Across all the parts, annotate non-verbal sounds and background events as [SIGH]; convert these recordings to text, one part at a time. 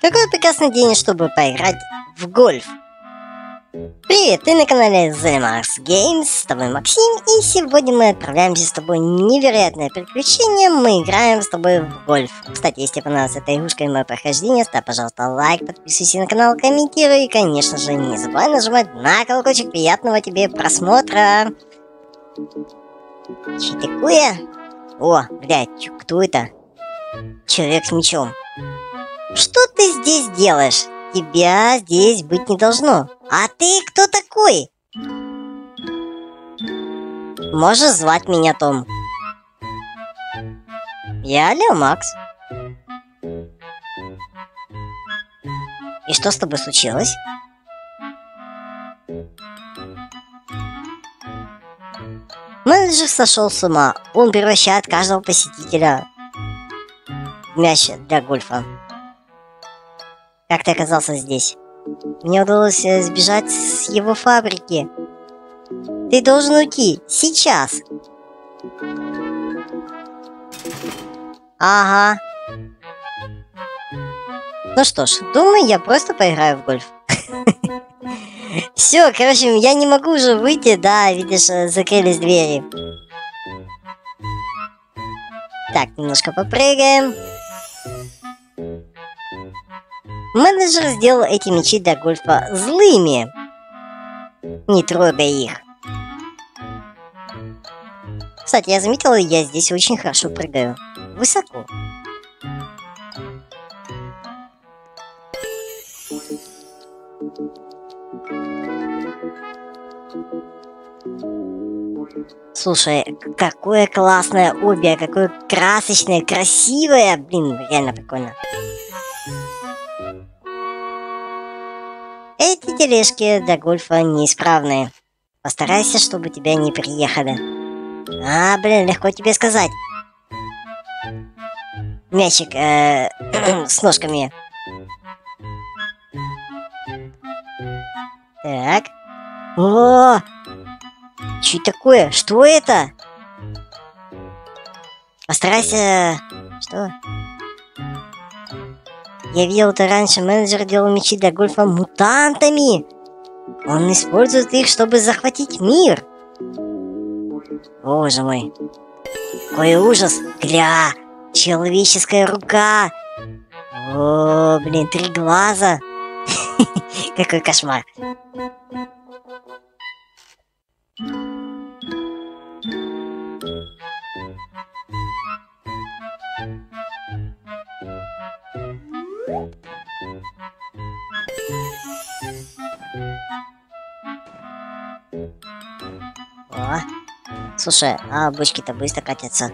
Какой прекрасный день, чтобы поиграть в гольф. Привет, ты на канале The Mars Games, с тобой Максим, и сегодня мы отправляемся с тобой в невероятное приключение, мы играем с тобой в гольф. Кстати, если понравилась эта игрушка и мое прохождение, ставь, пожалуйста, лайк, подписывайся на канал, комментируй, и, конечно же, не забывай нажимать на колокольчик, приятного тебе просмотра. Че такое? О, блядь, кто это? Человек с мечом. Что ты здесь делаешь? Тебя здесь быть не должно. А ты кто такой? Можешь звать меня Том. Я Лео Макс. И что с тобой случилось? Менеджер сошел с ума. Он превращает каждого посетителя в мяч для гольфа. Как ты оказался здесь? Мне удалось э, сбежать с его фабрики. Ты должен уйти. Сейчас. Ага. Ну что ж, думаю, я просто поиграю в гольф. [LAUGHS] Все, короче, я не могу уже выйти, да, видишь, э, закрылись двери. Так, немножко попрыгаем. Менеджер сделал эти мячи для гольфа злыми, не трогая их. Кстати, я заметила, я здесь очень хорошо прыгаю. Высоко. Слушай, какое классное обе, какое красочное, красивое. Блин, реально прикольно. Тележки для гольфа неисправные. Постарайся, чтобы тебя не приехали. А, блин, легко тебе сказать. Мячик э, [CLEARS THROAT] с ножками. Так. О! Что такое? Что это? Постарайся... Что? Я видел это раньше, менеджер делал мечи для гольфа мутантами. Он использует их, чтобы захватить мир. Боже мой. Какой ужас. Гля, человеческая рука. О, блин, три глаза. [LAUGHS] Какой кошмар. О, слушай, а бочки-то быстро катятся.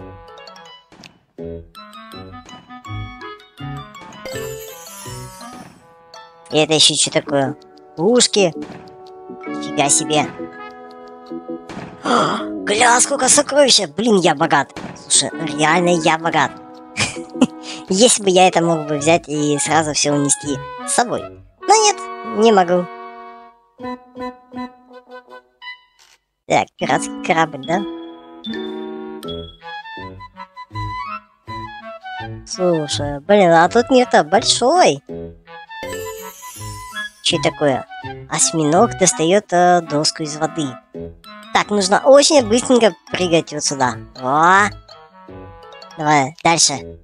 И это еще что такое? Ушки. Фига себе. [GASPS] Гля, сколько сокровища! Блин, я богат. Слушай, реально я богат. [LAUGHS] Если бы я это мог бы взять и сразу все унести с собой. Но нет, не могу. Так, пиратский корабль, да? Слушай, блин, а тут мир-то большой. Что такое? Осьминог достает э, доску из воды. Так, нужно очень быстренько прыгать вот сюда. О! Давай, дальше.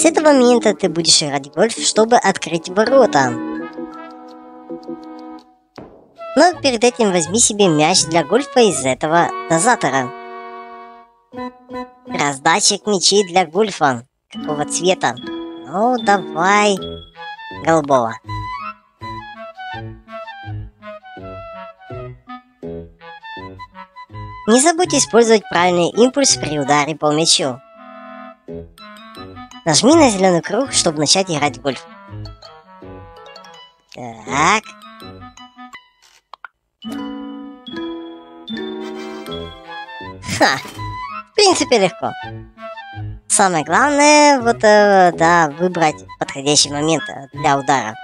С этого момента ты будешь играть в гольф, чтобы открыть ворота. Но перед этим возьми себе мяч для гольфа из этого дозатора. Раздатчик мячей для гольфа. Какого цвета? Ну, давай голубого. Не забудь использовать правильный импульс при ударе по мячу. Нажми на зеленый круг, чтобы начать играть в гольф. Так. Ха! В принципе, легко. Самое главное, вот, э, да, выбрать подходящий момент для удара.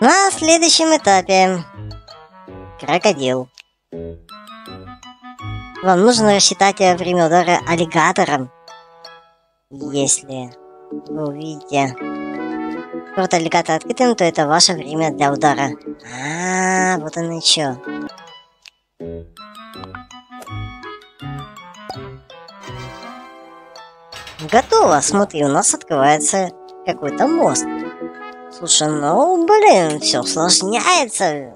На следующем этапе крокодил. Вам нужно рассчитать время удара аллигатором. Если вы увидите рот аллигатора открытым, то это ваше время для удара. А, -а, -а вот оно что. Готово. Смотри, у нас открывается какой-то мост. Слушай, ну, блин, все усложняется.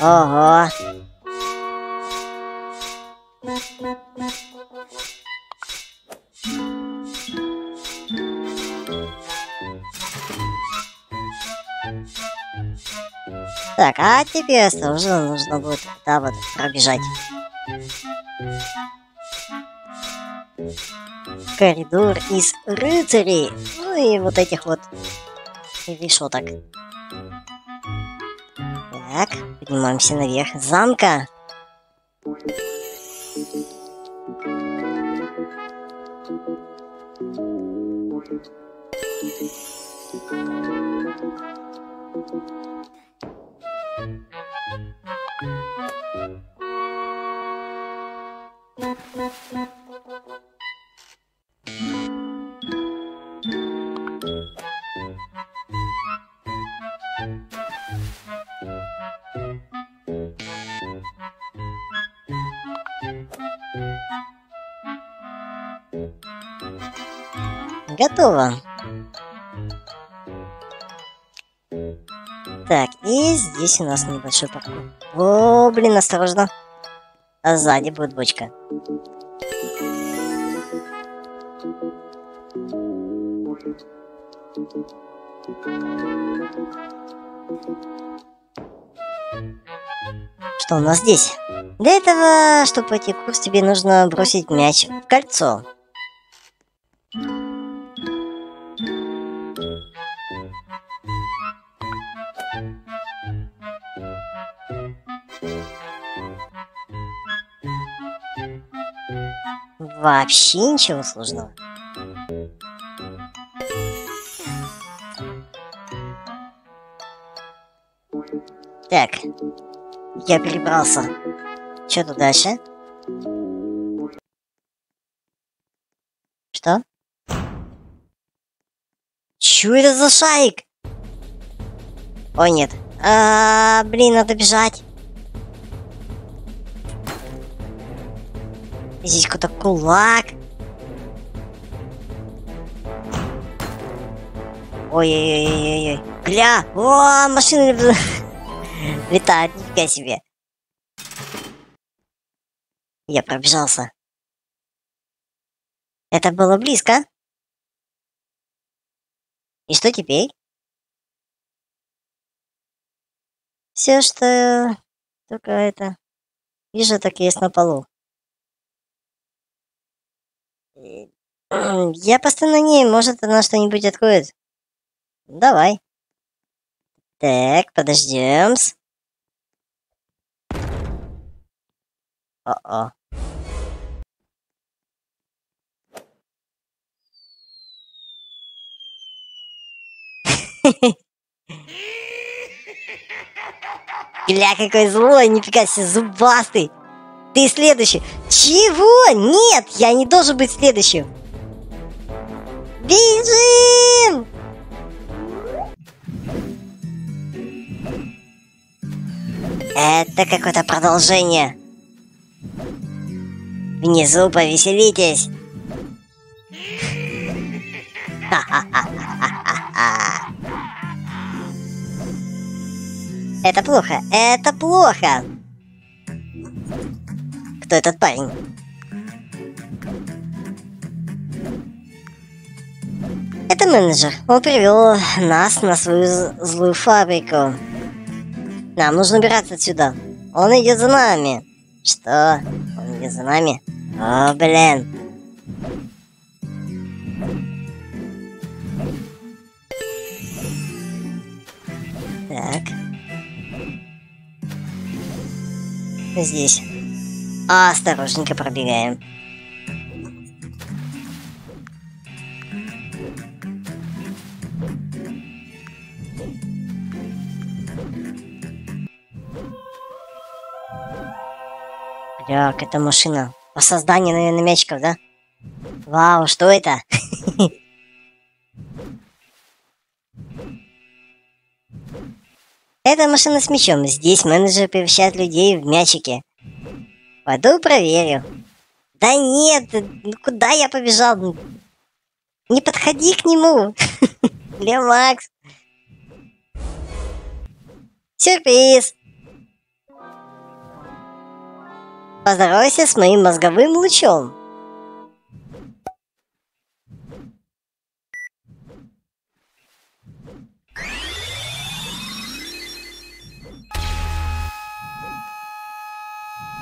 Ого. Так, а теперь осторожно нужно будет, да, вот, пробежать. Коридор из рыцарей. Ну и вот этих вот решеток. Так, поднимаемся наверх замка. Готово. Так, и здесь у нас небольшой паркур. О, блин, осторожно. А сзади будет бочка. Что у нас здесь? Для этого, чтобы пройти курс, тебе нужно бросить мяч в кольцо. Вообще ничего сложного. Так, я перебрался. Что тут дальше? Что? Чё это за шарик? Ой, нет. А, блин, надо бежать. Здесь какой-то кулак. Ой-ой-ой-ой-ой. Гля! О, машина [LAUGHS] летает, нифига себе. Я пробежался. Это было близко. И что теперь? Все, что только это вижу, так есть на полу. Я постоянно не, может она что-нибудь откроет. Давай. Так, подождем. О-о. Гля, [LAUGHS] какой злой, нифига себе, зубастый. Ты следующий. Чего? Нет, я не должен быть следующим. Бежим! Это какое-то продолжение. Внизу повеселитесь. [LAUGHS] Это плохо, это плохо. Кто этот парень? Это менеджер. Он привел нас на свою злую фабрику. Нам нужно убираться отсюда. Он идет за нами. Что? Он идет за нами? О, блин. Так. Здесь. Осторожненько пробегаем. Так, это машина. По созданию, наверное, мячиков, да? Вау, что это? [LAUGHS] Это машина с мячом. Здесь менеджер превращает людей в мячики. Пойду проверю. Да нет, ну куда я побежал? Не подходи к нему. [LAUGHS] Лев Макс. Сюрприз. Поздоровайся с моим мозговым лучом.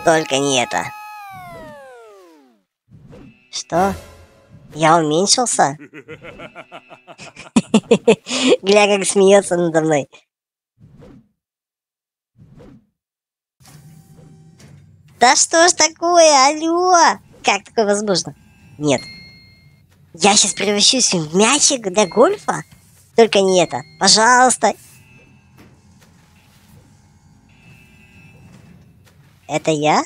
Только не это. Что? Я уменьшился? Гля, как смеется надо мной. Да что ж такое, алло? Как такое возможно? Нет. Я сейчас превращусь в мячик для гольфа? Только не это. Пожалуйста. Это я?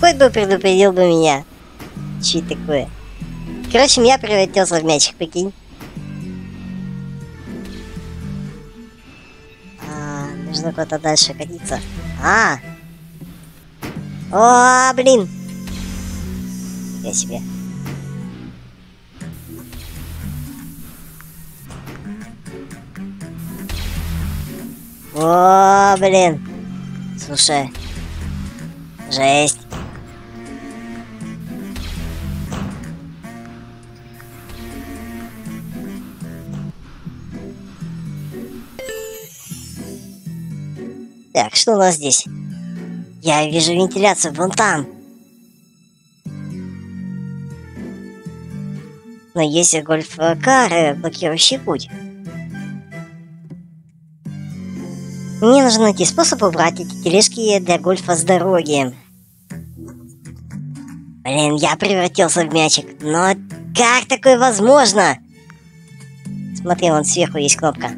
Хоть бы предупредил бы меня. Че такое? Короче, меня превратился в мячик, прикинь. А, нужно куда-то дальше катиться. А! О, блин! Я себе. О, блин. Слушай. Жесть. Так, что у нас здесь? Я вижу вентиляцию вон там. Но есть гольф-кары, блокирующий путь. Мне нужно найти способ убрать эти тележки для гольфа с дороги. Блин, я превратился в мячик. Но как такое возможно? Смотри, вон сверху есть кнопка.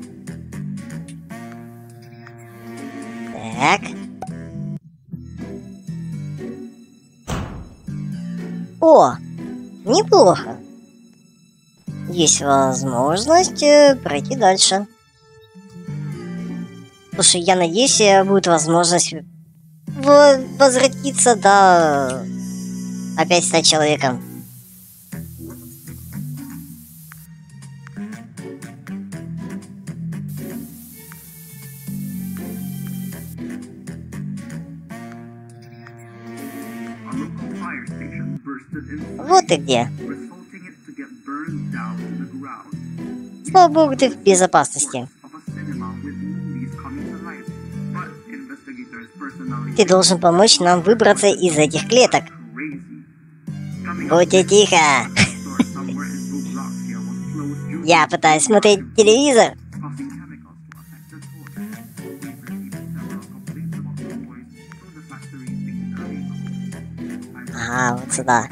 Так. О, неплохо. Есть возможность э, пройти дальше. Слушай, я надеюсь, будет возможность возвратиться, да, опять стать человеком. Вот ты где. Слава богу, ты в безопасности. Ты должен помочь нам выбраться из этих клеток. Будьте тихо. [LAUGHS] Я пытаюсь смотреть телевизор. Ага, вот сюда.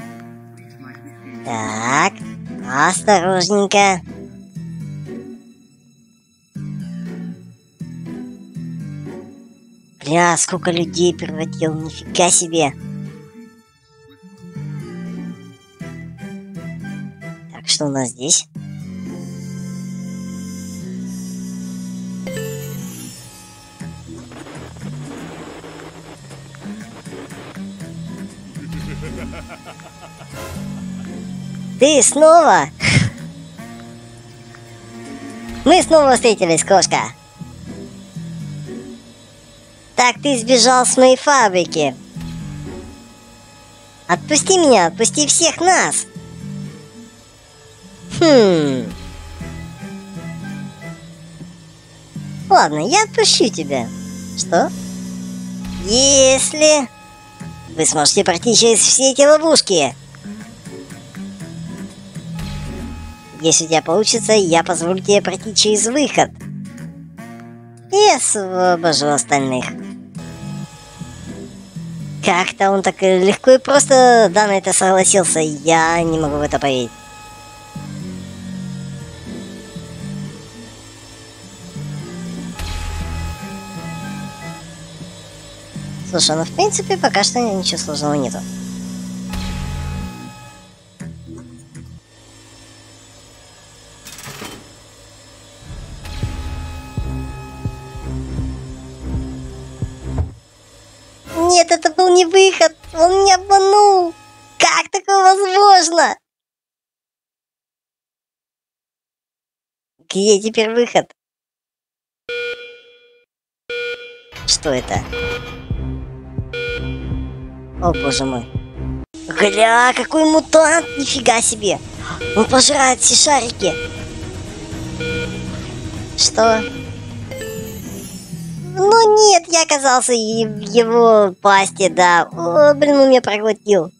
Так, осторожненько. Бля, сколько людей превратил, нифига себе. Так, что у нас здесь? Ты снова? [LAUGHS] Мы снова встретились, кошка. Так ты сбежал с моей фабрики. Отпусти меня, отпусти всех нас. Хм. Ладно, я отпущу тебя. Что? Если... вы сможете пройти через все эти ловушки. Если у тебя получится, я позволю тебе пройти через выход. И освобожу остальных. Как-то он так легко и просто да на это согласился. Я не могу в это поверить. Слушай, ну в принципе пока что ничего сложного нету. Не выход. Он меня обманул. Как такое возможно? Где теперь выход? Что это? О боже мой. Гля, какой мутант, нифига себе. Он пожирает все шарики. Что? Ну нет, я оказался в его пасти, да. О, блин, он меня проглотил.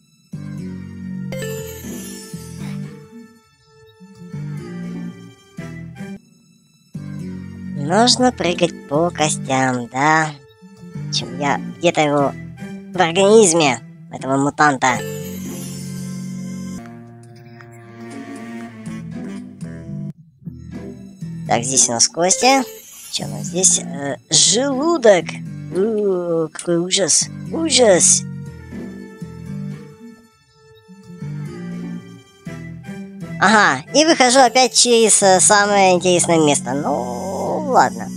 Нужно прыгать по костям, да? Чем я где-то его в организме этого мутанта. Так, здесь у нас кости. Нас здесь? Э, желудок. У, какой ужас. Ужас. Ага, и выхожу опять через э, самое интересное место. Ну, ладно.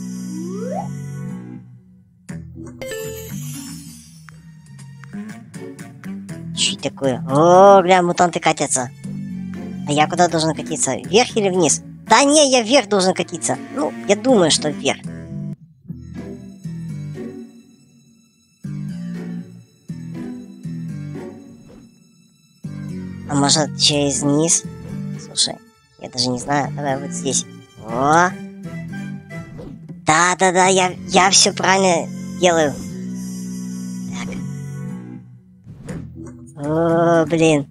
Что такое? О, бля, мутанты катятся. А я куда должен катиться? Вверх или вниз? Да не, я вверх должен катиться. Ну, я думаю, что вверх. А может через низ? Слушай, я даже не знаю. Давай вот здесь. О! Да-да-да, я, я все правильно делаю. О, блин.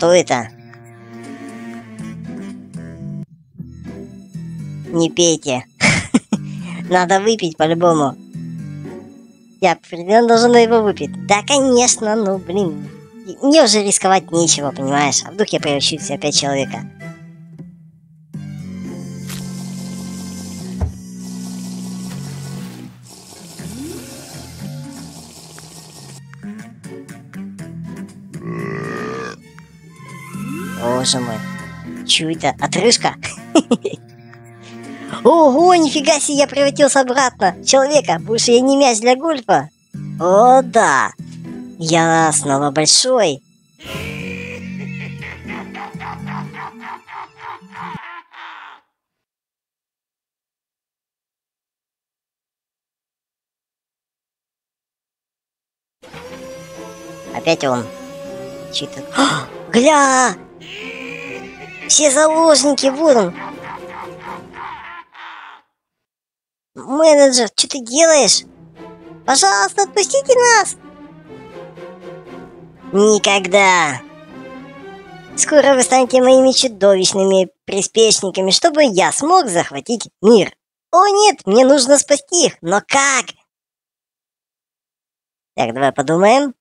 Что это? Не пейте. [LAUGHS] Надо выпить по-любому. Я определенно должен его выпить. Да, конечно, ну, блин. Мне уже рисковать нечего, понимаешь? А вдруг я превращусь опять человека? Боже мой. Это? Отрыжка? [LAUGHS] Ого, нифига себе, я превратился обратно человека. Больше я не мяч для гольфа. О, да. Я снова большой. Опять он. Чей-то... [GASPS] Гля! Все заложники, вот он. Менеджер, что ты делаешь? Пожалуйста, отпустите нас. Никогда. Скоро вы станете моими чудовищными приспешниками, чтобы я смог захватить мир. О нет, мне нужно спасти их, но как? Так, давай подумаем.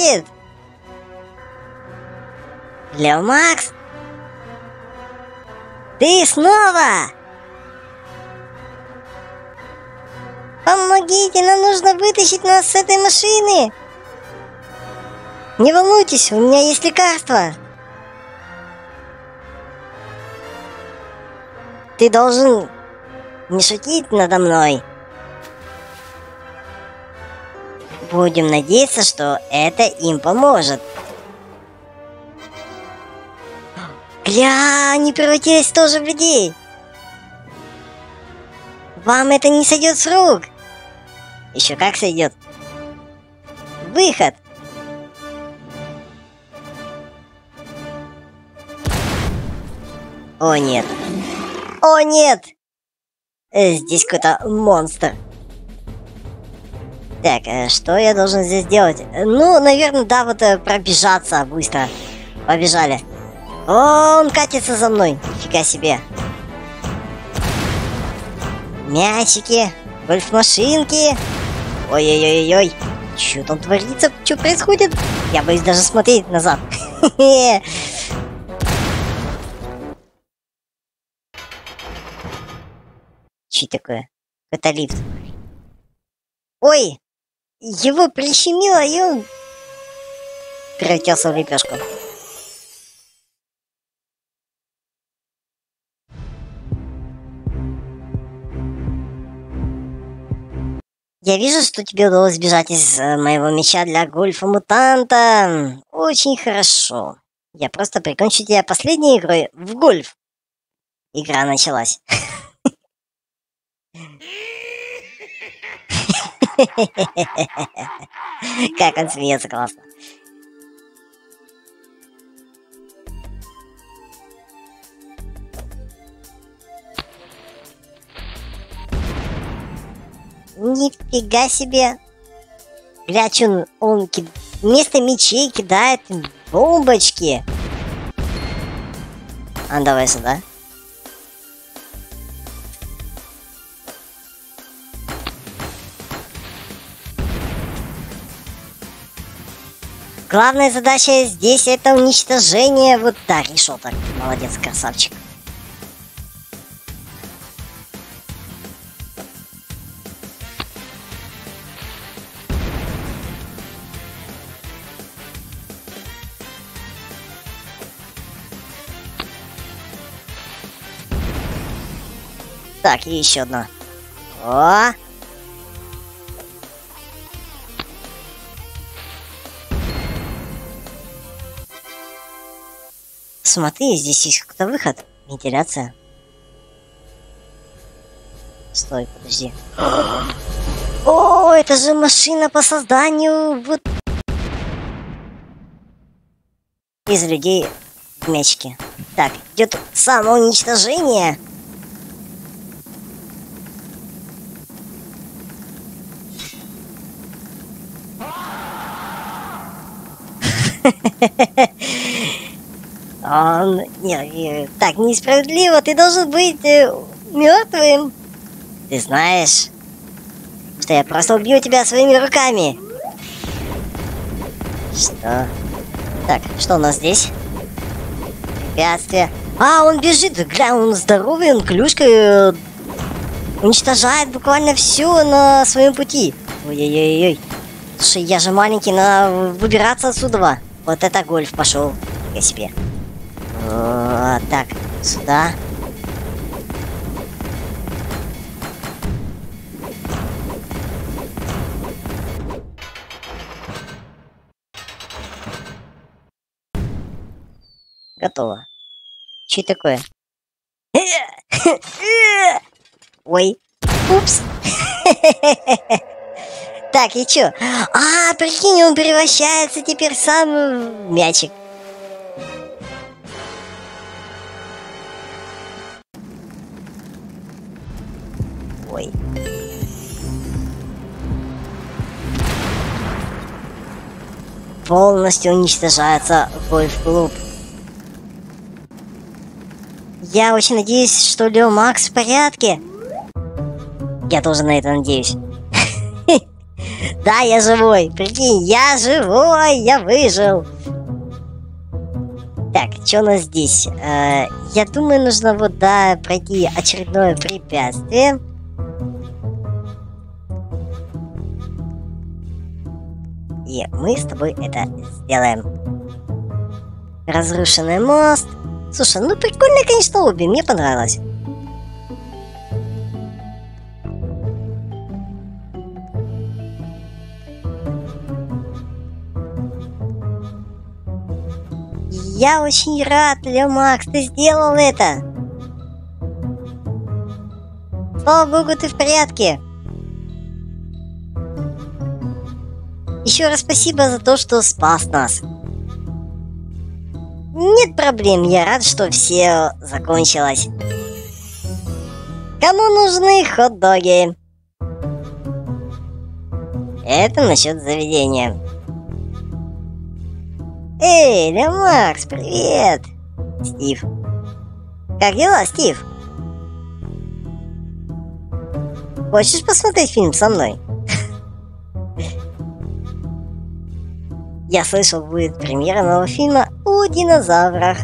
Хватит! Лео Макс? Ты снова? Помогите, нам нужно вытащить нас с этой машины. Не волнуйтесь, у меня есть лекарство. Ты должен не шутить надо мной. Будем надеяться, что это им поможет. Гля, они превратились тоже в людей. Вам это не сойдет с рук. Еще как сойдет. Выход. О нет. О нет. Э, здесь какой-то монстр. Так, э, что я должен здесь делать? Ну, наверное, да, вот э, пробежаться быстро. Побежали. О, он катится за мной. Нифига себе. Мячики, гольф-машинки. Ой-ой-ой-ой. Что там творится? Что происходит? Я боюсь даже смотреть назад. [LAUGHS] Че такое? Это лифт. Ой! Его прищемило, и он превратился в лепешку. Я вижу, что тебе удалось сбежать из э, моего меча для гольфа-мутанта. Очень хорошо. Я просто прикончу тебя последней игрой в гольф. Игра началась. [LAUGHS] [LAUGHS] Как он смеется классно. Нифига себе. Гляч, он, он ки... вместо мечей кидает бомбочки. А, давай сюда. Главная задача здесь это уничтожение вот да, решеток. Молодец, красавчик. Так, и еще одна. О! Смотри, здесь есть какой-то выход. Вентиляция. Стой, подожди. О, это же машина по созданию вот из людей в мячике. Так, идет самоуничтожение. [LAUGHS] Он... Не, так несправедливо, ты должен быть э, мертвым. Ты знаешь, что я просто убью тебя своими руками. Что? Так, что у нас здесь? Препятствие. А, он бежит. Гля, он здоровый, он клюшкой э, уничтожает буквально все на своем пути. Ой-ой-ой-ой. Слушай, я же маленький, надо выбираться отсюда. Вот это гольф пошел. Я себе. О, так, сюда. Готово. Че такое? [LAUGHS] Ой. Упс. [LAUGHS] Так, и чё? А, прикинь, он превращается теперь сам в мячик. Полностью уничтожается гольф-клуб. Я очень надеюсь, что Лео Макс в порядке. Я тоже на это надеюсь. [LAUGHS] Да, я живой. Прикинь, я живой, я выжил. Так, что у нас здесь? Э, я думаю, нужно вот, да, пройти очередное препятствие. Мы с тобой это сделаем. Разрушенный мост. Слушай, ну прикольно, конечно, обе, мне понравилось. Я очень рад, Лео Макс, ты сделал это. Слава богу, ты в порядке. Еще раз спасибо за то, что спас нас. Нет проблем, я рад, что все закончилось. Кому нужны хот-доги? Это насчет заведения. Эй, Ля Макс, привет! Стив. Как дела, Стив? Хочешь посмотреть фильм со мной? Я слышал, будет премьера нового фильма о динозаврах.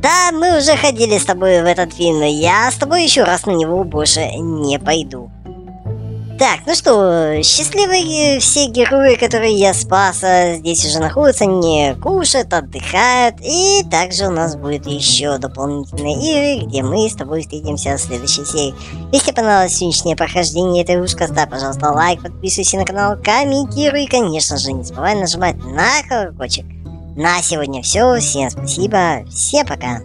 Да, мы уже ходили с тобой в этот фильм, но я с тобой еще раз на него больше не пойду. Так, ну что, счастливые все герои, которые я спас, а здесь уже находятся, не кушают, отдыхают. И также у нас будет еще дополнительные игры, где мы с тобой встретимся в следующей серии. Если понравилось сегодняшнее прохождение этой ушка, ставь, пожалуйста, лайк, подписывайся на канал, комментируй и, конечно же, не забывай нажимать на колокольчик. На сегодня все, всем спасибо, всем пока.